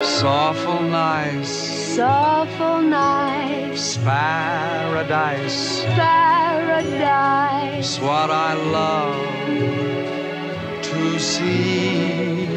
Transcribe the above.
Sorrowful nights, sorrowful nights, paradise. paradise. It's what I love to see.